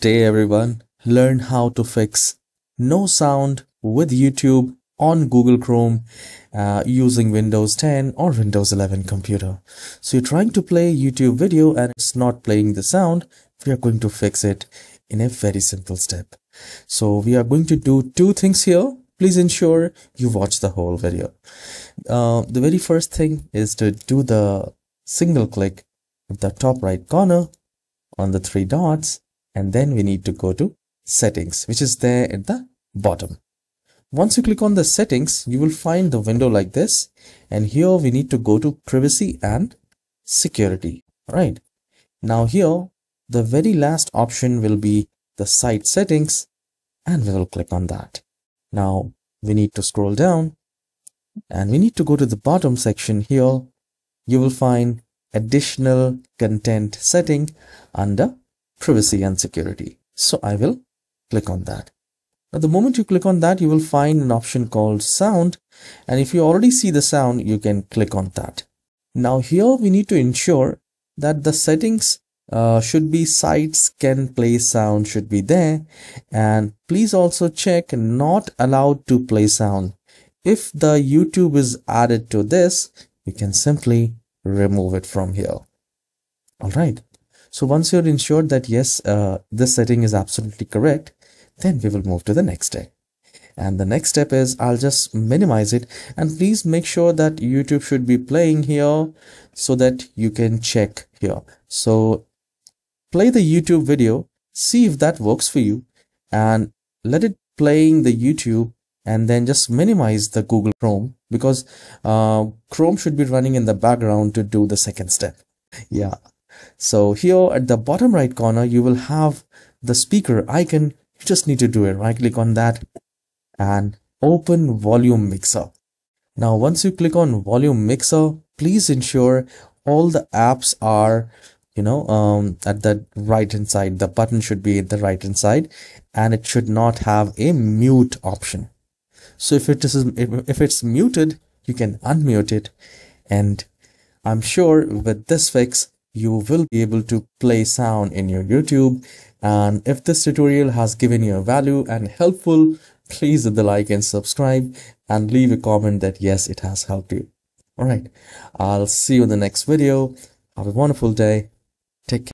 Today everyone, learn how to fix no sound with YouTube on Google Chrome uh, using Windows 10 or Windows 11 computer. So you're trying to play YouTube video and it's not playing the sound. We are going to fix it in a very simple step. So we are going to do two things here. Please ensure you watch the whole video. Uh, the very first thing is to do the single click at the top right corner on the three dots and then we need to go to settings which is there at the bottom. Once you click on the settings, you will find the window like this. And here we need to go to privacy and security. Right. Now here, the very last option will be the site settings and we will click on that. Now we need to scroll down and we need to go to the bottom section here. You will find additional content setting under privacy and security. So I will click on that. Now, the moment you click on that, you will find an option called sound. And if you already see the sound, you can click on that. Now here we need to ensure that the settings uh, should be sites can play sound should be there. And please also check not allowed to play sound. If the YouTube is added to this, you can simply remove it from here. All right. So once you're ensured that yes, uh, this setting is absolutely correct, then we will move to the next step. And the next step is I'll just minimize it and please make sure that YouTube should be playing here so that you can check here. So play the YouTube video, see if that works for you and let it playing the YouTube and then just minimize the Google Chrome because uh, Chrome should be running in the background to do the second step. Yeah. So here at the bottom right corner, you will have the speaker icon. You just need to do it right click on that and open volume mixer. Now once you click on volume mixer please ensure all the apps are you know um, at the right hand side. The button should be at the right hand side and it should not have a mute option. So if it is if it's muted you can unmute it. And i'm sure with this fix you will be able to play sound in your youtube and if this tutorial has given you a value and helpful, please hit the like and subscribe and leave a comment that yes, it has helped you. Alright, I'll see you in the next video. Have a wonderful day. Take care.